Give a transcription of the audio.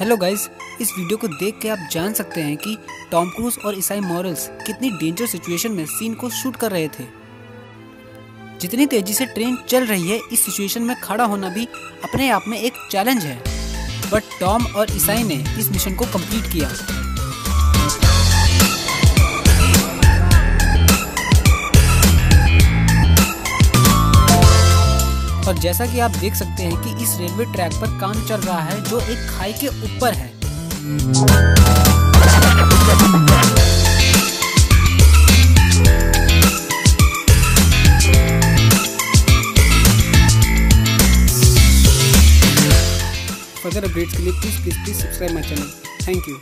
Hello guys इस video को देख के आप जान सकते हैं कि टॉम क्रूज और ईसाई मॉरल्स कितनी डेंजर सिचुएशन में सीन को शूट कर रहे थे। जितनी तेज़ी से ट्रेन चल रही है, इस सिचुएशन में खड़ा होना भी अपने आप में एक चैलेंज है। बट टॉम और ईसाई ने इस मिशन को कंप्लीट किया। और जैसा कि आप देख सकते हैं कि इस रेलवे ट्रैक पर काम चल रहा है, जो एक खाई के ऊपर है। फर्दर अपडेट्स के लिए please please please subscribe my channel thank you